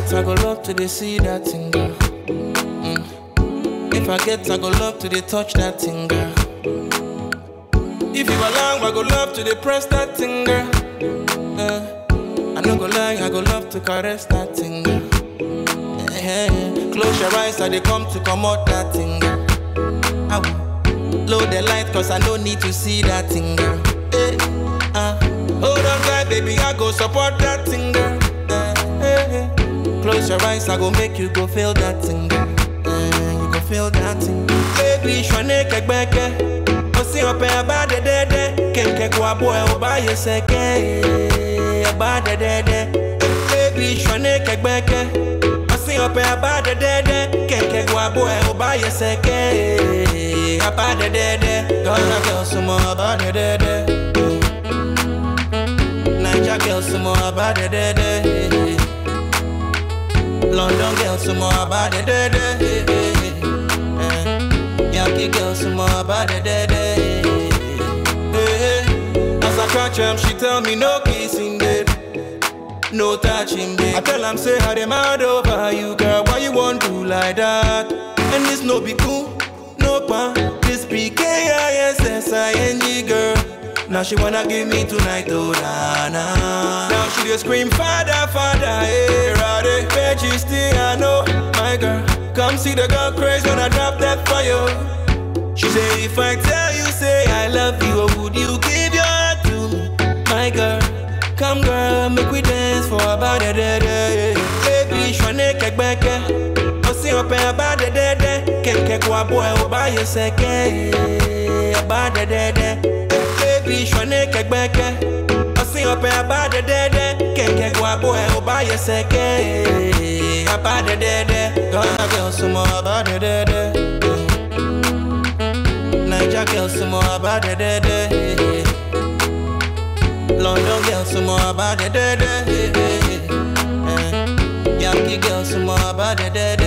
get, I go love to dey see that thing, girl. Mm. If I get, I go love to dey touch that thing, girl. If you allow, I go love to dey press that thing, girl. Uh, I no go lie, I go love to caress that thing, girl. Eh, eh. Close your eyes, I they come to come out that thing, girl. Ow. Load the light, cause I no need to see that thing, girl. Uh. Hold on tight, baby, I go support Eyes, I go make you go feel that thing. Eh, you go feel that thing. Baby, shwane kegbeke. Osi ope abade dede. Kenke kwa boy obaye seke. Abade dede. Baby, shwane kegbeke. Osi ope abade dede. Kenke kwa boy obaye seke. Abade dede. Ghana girl some more abade dede. Niger girl some more abade dede. London girl some more abade dede. Eh, Yankee girl some more abade dede. Eh, as I catch him, she tell me no kissing, babe. No touching, babe. I tell him, say, how they mad over you, girl. Why you want to like that? And this no be cool, no pan. This be K-I-S-S-I-N-G, girl. Now she wanna give me tonight, oh na na. Now she just scream, Father, Father, eh. Hey, Rade. Cristiano, my girl. Come see the girl crazy when I drop that fire. She say, if I tell you, say I love you, would you give your heart to me, my girl? Come, girl, make we dance for about a day, day. Baby, shwane kekbeke. Osi ope about a day, day. Kenke kwa boy, oba ye seke. About a day, day. Baby, shwane kekbeke. Osi ope about a day, day. Kenke kwa boy, oba ye seke. About a day, day. Ghana girl some more a day, day. Niger girl some more a day, day. London girl some more about a day, day. Yankee girl some more a day, day.